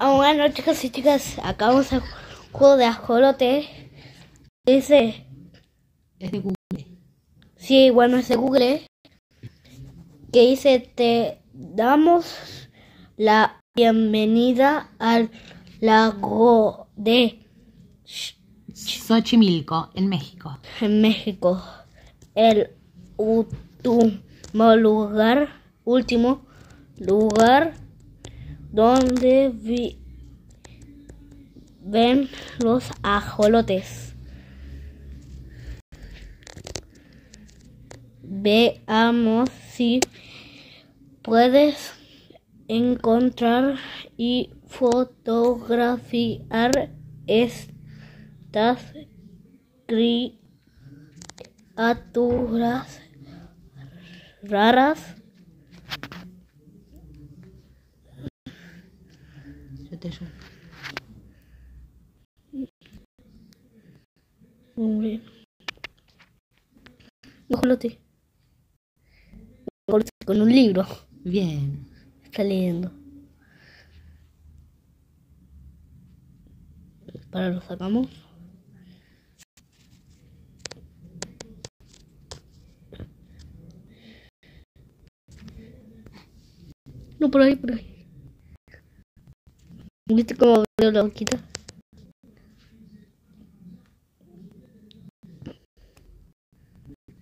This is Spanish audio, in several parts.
Ah, noches, chicos y chicas. Acá vamos a juego de ajolote. Dice, Es de Google. sí, bueno, es de Google. Que dice, te damos la bienvenida al lago de Ch- Xochimilco, en México. en México. El último lugar, último lugar donde vi- ven los ajolotes. Veamos si puedes encontrar y fotografiar estas criaturas raras. Muy bien. Con un libro. Bien. Está leyendo. Para lo sacamos. No, por ahí, por ahí. ¿Viste cómo abrió la boquita?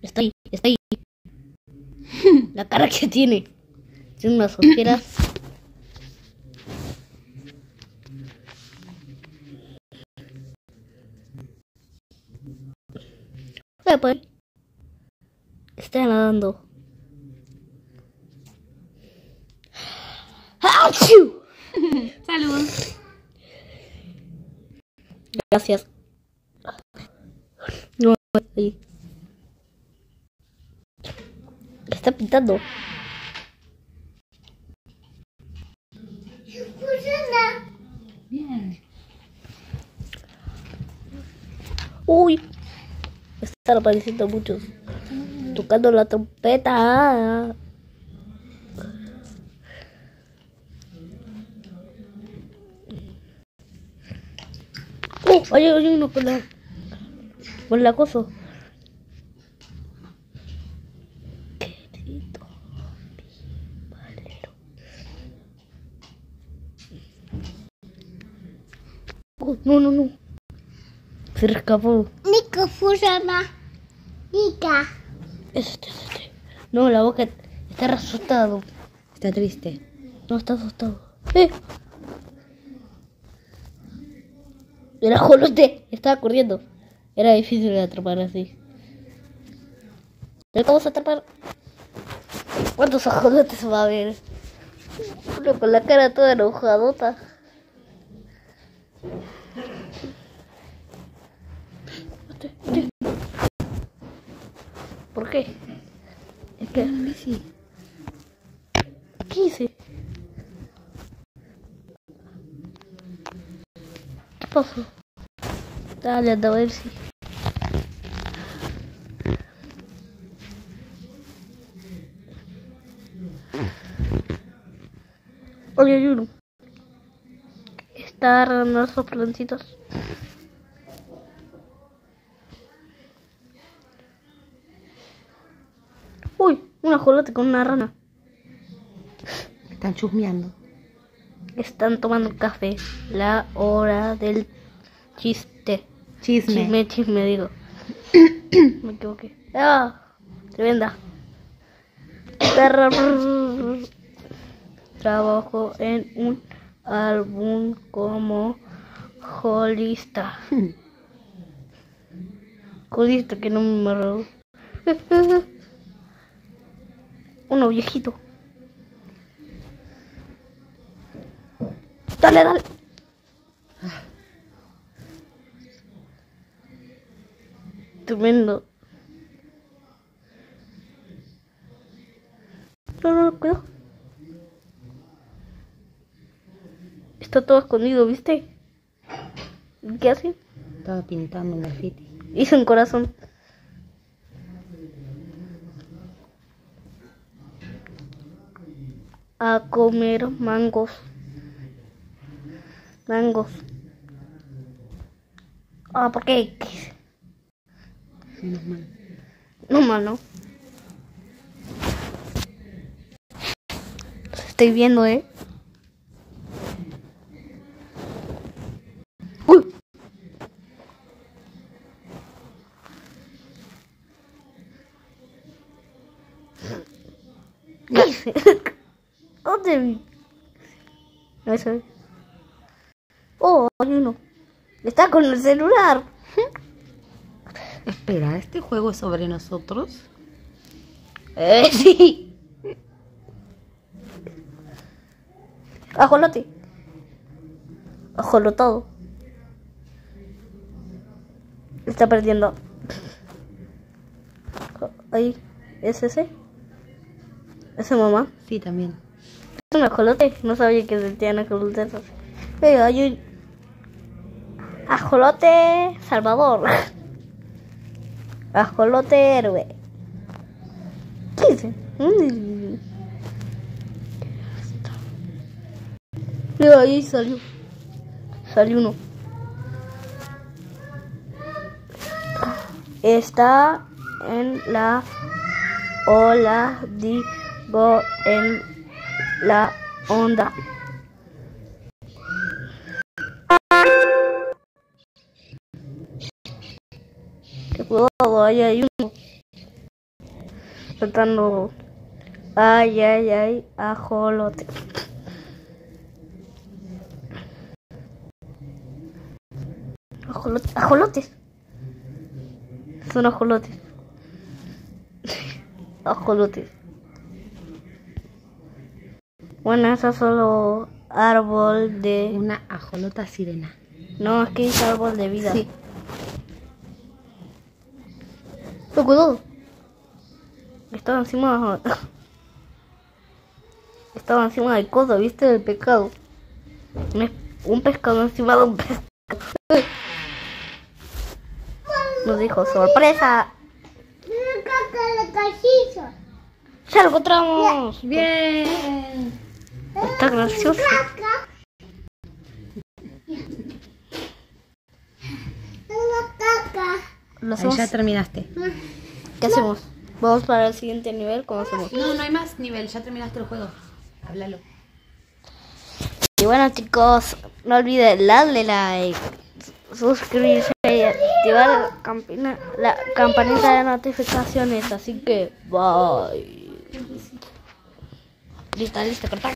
Está ahí, está ahí. La cara que tiene. Tiene unas ojeras. Voy a poner. Está nadando. ¡Achú! Salud. Gracias. No, ahí. Está pintando. Bien. Uy. Están apareciendo muchos. Tocando la trompeta. Oh, hay, hay uno con la. Con la cosa. Querido Valero. Oh, no, no, no. Se escapó. Nico Fusama. Nika. Es este, es este. No, la boca está asustado. Está triste. No, está asustado. ¡Eh! El ajolote estaba corriendo. Era difícil de atrapar así. ¿Le vamos a atrapar? ¿Cuántos ajolotes va a haber? Uno con la cara toda enojadota. ¿Por qué? Es que... ¿Qué hice? ¿Qué pasó? Dale, a ver si. Oye, uno. Está agarrando esos plancitos. Uy, un ajolote con una rana. Están chusmeando. Están tomando café. La hora del chiste. Chisme. Chisme, chisme, digo. Me equivoqué. ¡Ah! Tremenda. Trabajo en un álbum como holista. Holista que no me amarró. Uno viejito. Dale, dale. Tremendo. No, no, no, cuidado. Está todo escondido, ¿viste? ¿Qué hace? Estaba pintando un graffiti. Hizo un corazón. A comer mangos. Mangos. Ah, ¿por qué? Menos mal. No, mal, no. Los estoy viendo, ¿eh? Uy. ¿Qué hice? ¿Dónde? No sé. Oh, hay uno. Está con el celular. Espera, ¿este juego es sobre nosotros? Eh, sí. Ajolote. Ajolotado. Está perdiendo. Ahí. ¿Es ese? ¿Ese mamá? Sí, también. ¿Es un ajolote? No sabía que tenían ajolotes. Eh, hay un... Ajolote Salvador. Ajolote héroe. Mm. Ahí salió. Salió uno. Está en la ola, digo, en la onda. Hay uno. Saltando. Ay, ay, ay, ajolote. Ajolote, ajolotes. Son ajolotes. Ajolotes. Bueno, eso es solo árbol de... Una ajolota sirena. No, es que es árbol de vida. Sí. Cuidado. Estaba encima. Estaba encima del codo, ¿viste? Del pescado. Un, es- un pescado encima de un pescado. Nos dijo sorpresa. ¡Ya lo encontramos! Bien. Está gracioso. Lo Ahí hacemos- ya terminaste. ¿Qué hacemos? Vamos para el siguiente nivel. ¿Cómo hacemos? No, no hay más nivel. Ya terminaste el juego. Háblalo. Y bueno chicos, no olviden darle like, suscribirse y activar la, campina- la campanita de notificaciones. Así que bye. Listo, listo, cortar.